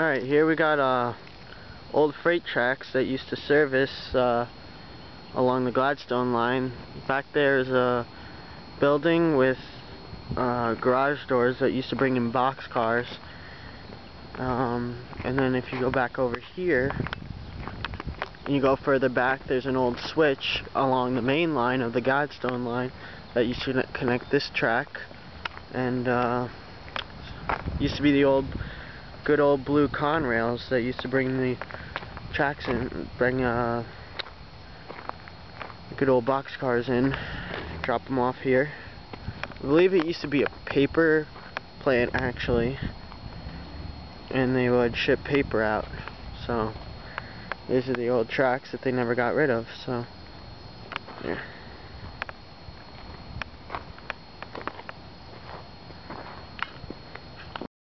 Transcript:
Alright, here we got uh, old freight tracks that used to service uh, along the Gladstone line. Back there is a building with uh, garage doors that used to bring in box cars. Um, and then if you go back over here, and you go further back, there's an old switch along the main line of the Gladstone line that used to connect this track. And uh, used to be the old good old blue Conrails that used to bring the tracks in, bring uh, good old box cars in, drop them off here. I believe it used to be a paper plant actually, and they would ship paper out. So these are the old tracks that they never got rid of. So yeah.